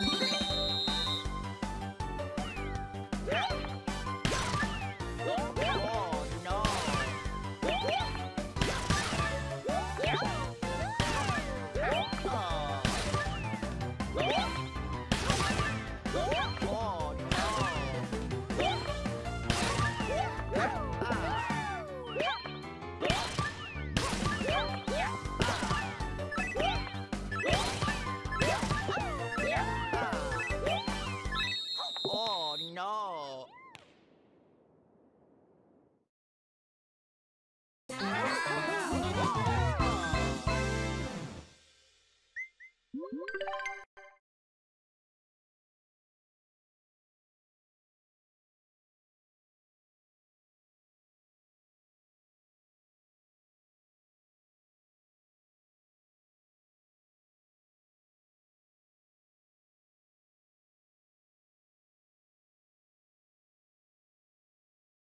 you no!